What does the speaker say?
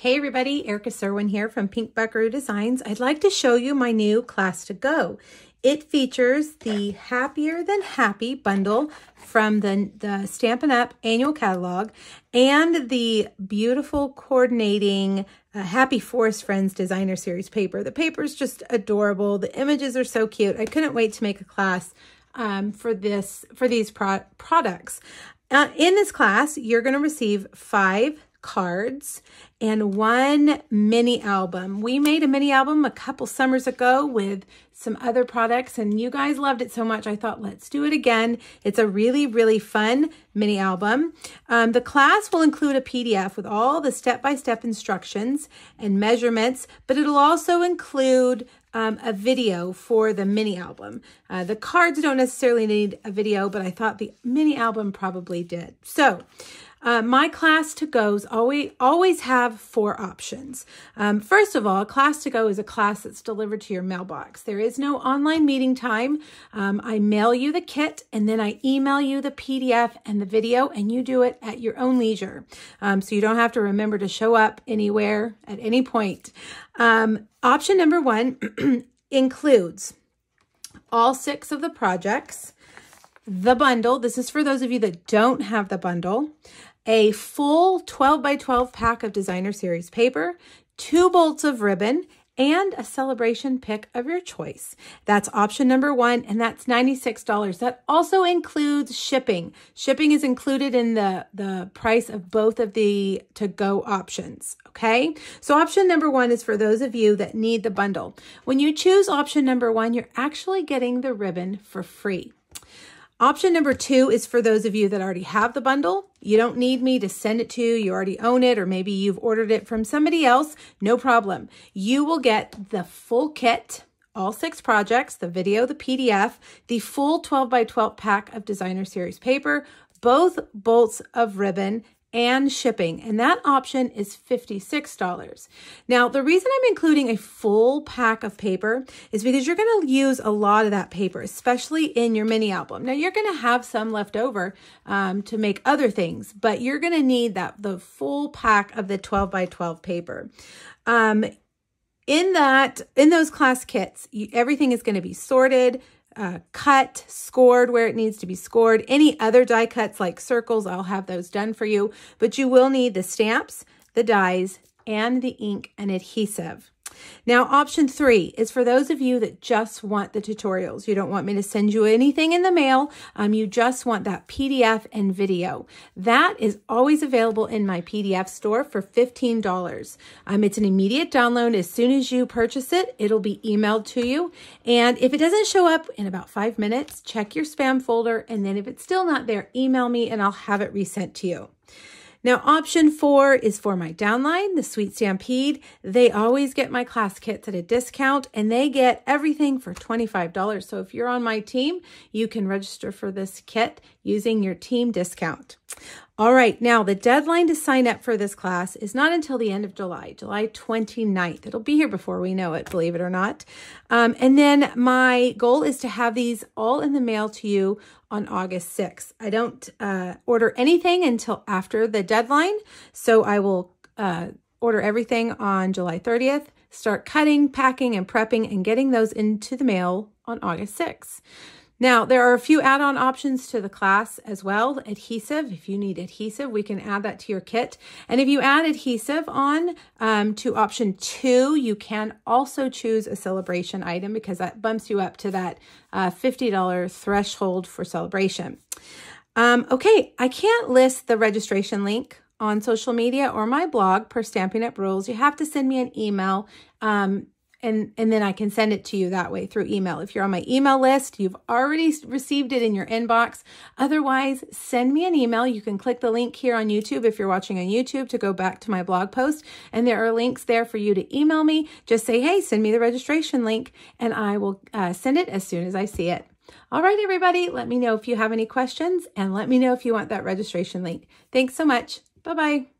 Hey everybody, Erica Cerwin here from Pink Buckaroo Designs. I'd like to show you my new class to go. It features the Happier Than Happy bundle from the, the Stampin' Up! annual catalog and the beautiful coordinating uh, Happy Forest Friends Designer Series paper. The paper is just adorable. The images are so cute. I couldn't wait to make a class um, for this for these pro products. Uh, in this class, you're going to receive five cards and one mini album. We made a mini album a couple summers ago with some other products and you guys loved it so much I thought let's do it again. It's a really, really fun mini album. Um, the class will include a PDF with all the step-by-step -step instructions and measurements, but it'll also include um, a video for the mini album. Uh, the cards don't necessarily need a video, but I thought the mini album probably did. So uh, my class to goes always always have four options. Um, first of all, class to go is a class that's delivered to your mailbox. There is no online meeting time. Um, I mail you the kit and then I email you the PDF and the video, and you do it at your own leisure. Um, so you don't have to remember to show up anywhere at any point. Um, option number one includes all six of the projects the bundle. This is for those of you that don't have the bundle a full 12 by 12 pack of designer series paper, two bolts of ribbon, and a celebration pick of your choice. That's option number one, and that's $96. That also includes shipping. Shipping is included in the, the price of both of the to-go options, okay? So option number one is for those of you that need the bundle. When you choose option number one, you're actually getting the ribbon for free. Option number two is for those of you that already have the bundle. You don't need me to send it to you. You already own it, or maybe you've ordered it from somebody else. No problem. You will get the full kit, all six projects, the video, the PDF, the full 12 by 12 pack of designer series paper, both bolts of ribbon, and shipping, and that option is $56. Now, the reason I'm including a full pack of paper is because you're going to use a lot of that paper, especially in your mini album. Now, you're going to have some left over um, to make other things, but you're going to need that the full pack of the 12 by 12 paper. Um, in that, in those class kits, you, everything is going to be sorted, uh, cut, scored where it needs to be scored. Any other die cuts like circles, I'll have those done for you. But you will need the stamps, the dies, and the ink and adhesive. Now, option three is for those of you that just want the tutorials. You don't want me to send you anything in the mail. Um, you just want that PDF and video. That is always available in my PDF store for $15. Um, it's an immediate download. As soon as you purchase it, it'll be emailed to you. And if it doesn't show up in about five minutes, check your spam folder. And then if it's still not there, email me and I'll have it resent to you. Now, option four is for my downline, the Sweet Stampede. They always get my class kits at a discount and they get everything for $25. So if you're on my team, you can register for this kit using your team discount. All right, now the deadline to sign up for this class is not until the end of July, July 29th. It'll be here before we know it, believe it or not. Um, and then my goal is to have these all in the mail to you on August 6th. I don't uh, order anything until after the deadline, so I will uh, order everything on July 30th, start cutting, packing, and prepping and getting those into the mail on August 6th. Now, there are a few add-on options to the class as well. Adhesive, if you need adhesive, we can add that to your kit. And if you add adhesive on um, to option two, you can also choose a celebration item because that bumps you up to that uh, $50 threshold for celebration. Um, okay, I can't list the registration link on social media or my blog per Stampin' Up rules. You have to send me an email um, and, and then I can send it to you that way through email. If you're on my email list, you've already received it in your inbox. Otherwise, send me an email. You can click the link here on YouTube if you're watching on YouTube to go back to my blog post. And there are links there for you to email me. Just say, hey, send me the registration link, and I will uh, send it as soon as I see it. All right, everybody, let me know if you have any questions and let me know if you want that registration link. Thanks so much. Bye-bye.